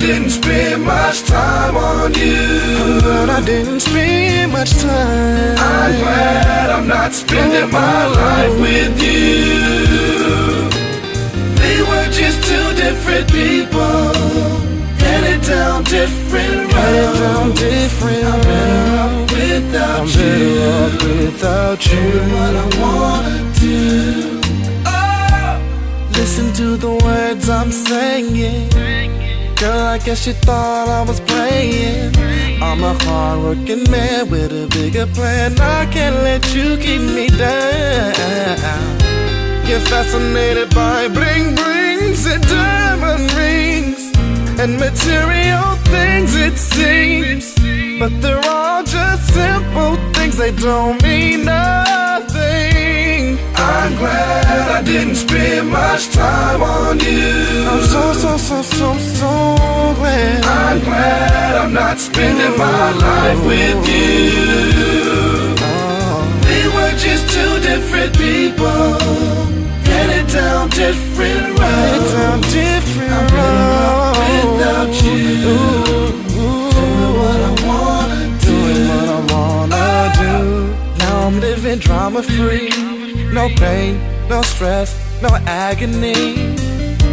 didn't spend much time on you. I'm glad I didn't spend much time. I'm glad I'm not spending my life with you. We were just two different people, headed down different roads. down different I'm better off without I'm you. better off without you. What I wanna do. Oh, Listen to the words I'm saying. Girl, I guess you thought I was playing. I'm a hardworking man with a bigger plan. I can't let you keep me down. You're fascinated by bling blings and diamond rings and material things, it seems. But they're all just simple things, they don't mean nothing. I'm glad I didn't spend much time on you. I'm so, so, so, so, so glad. I'm glad I'm not spending my life with you. We were just two different people, headed down different roads. a different off without you. Ooh, ooh, Doing what I wanna do. doing what I wanna do. Now I'm living drama free. No pain, no stress, no agony.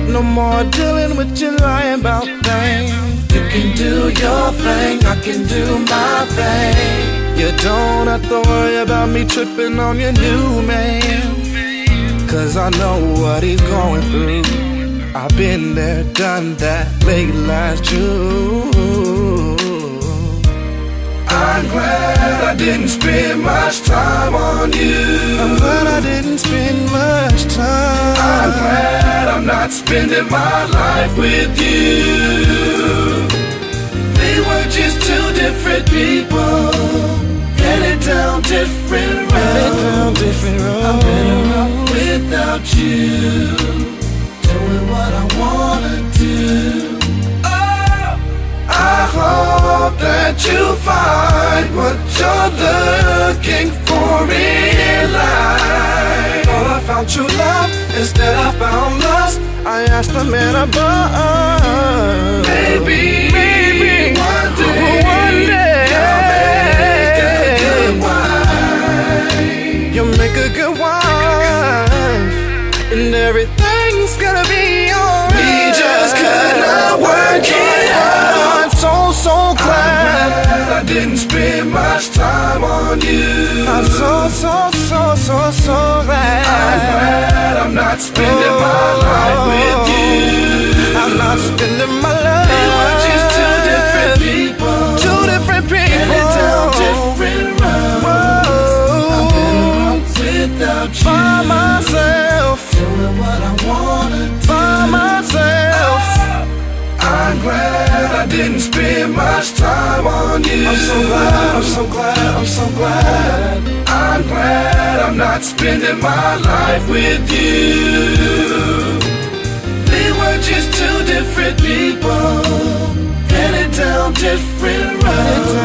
No more dealing with you lying about things. You can do your thing, I can do my thing. You don't have to worry about me tripping on your new man. Cause I know what he's going through. I've been there, done that late last June. I'm glad I didn't spend much time on you. I'm glad I didn't spend much time. I'm glad I'm not spending my life with you. We were just two different people, headed down different roads. down different I'm better off without you, doing what I wanna do. That you find what you're looking for in life. Thought I found true love, instead I found lust. I asked the man above. Maybe, maybe one day, one day you'll make a good wife. You'll make a good wife, and everything's gonna be alright. We just could not work it out. Didn't spend much time on you. I'm so so so so so glad. I'm glad. I'm not spending my life with you. Oh, I'm not spending my life. We were just two different people, Two different people. headed down different roads. I'm better off without you. I didn't spend much time on you. I'm so glad, I'm so glad, I'm so glad. I'm glad I'm not spending my life with you. We were just two different people, headed down different roads.